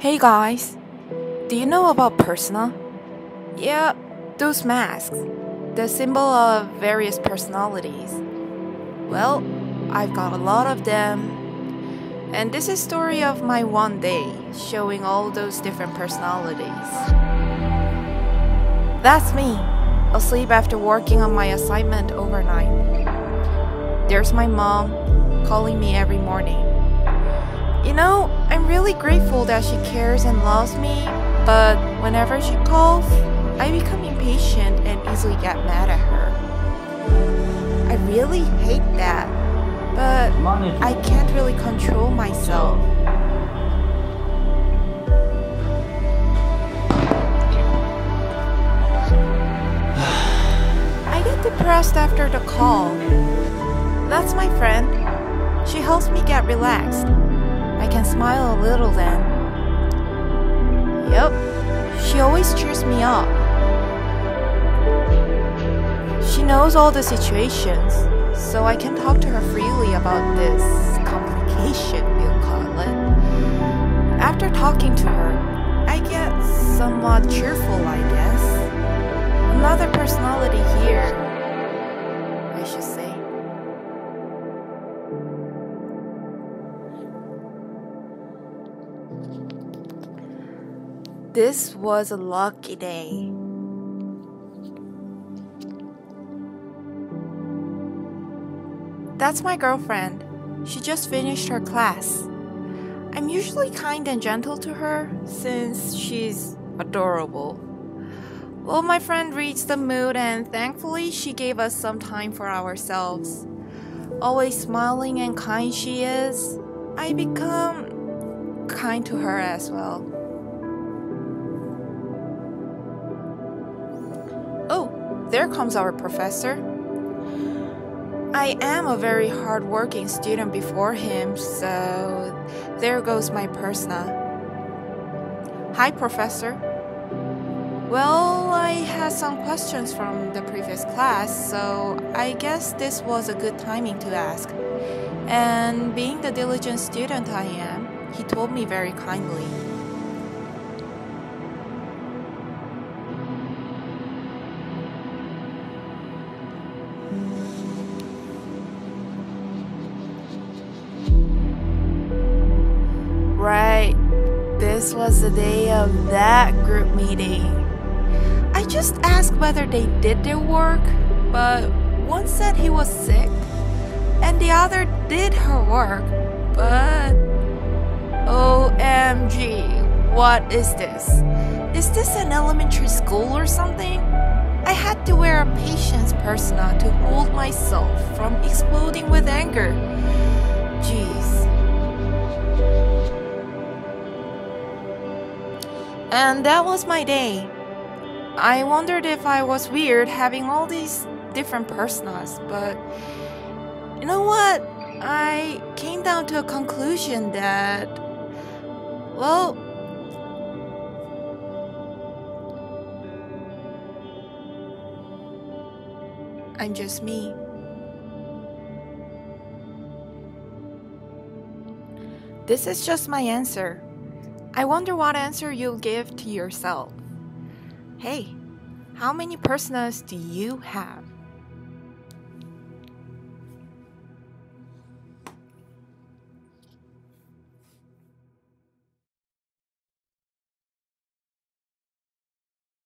Hey guys, do you know about Persona? Yeah, those masks, the symbol of various personalities. Well, I've got a lot of them. And this is story of my one day, showing all those different personalities. That's me, asleep after working on my assignment overnight. There's my mom calling me every morning. You know, I'm really grateful that she cares and loves me, but whenever she calls, I become impatient and easily get mad at her. I really hate that, but I can't really control myself. I get depressed after the call. That's my friend. She helps me get relaxed. I can smile a little then. Yep, she always cheers me up. She knows all the situations, so I can talk to her freely about this complication, we'll call it. After talking to her, I get somewhat cheerful, I guess. Another personality This was a lucky day. That's my girlfriend. She just finished her class. I'm usually kind and gentle to her since she's adorable. Well, my friend reads the mood, and thankfully, she gave us some time for ourselves. Always smiling and kind she is, I become kind to her as well. Oh, there comes our professor. I am a very hardworking student before him, so there goes my persona. Hi, Professor. Well, I had some questions from the previous class, so I guess this was a good timing to ask. And being the diligent student I am, he told me very kindly. Right, this was the day of that group meeting. I just asked whether they did their work, but one said he was sick, and the other did her work, but. What is this? Is this an elementary school or something? I had to wear a patience persona to hold myself from exploding with anger. Jeez. And that was my day. I wondered if I was weird having all these different personas, but you know what? I came down to a conclusion that, well, I'm just me. This is just my answer. I wonder what answer you'll give to yourself. Hey, how many personas do you have?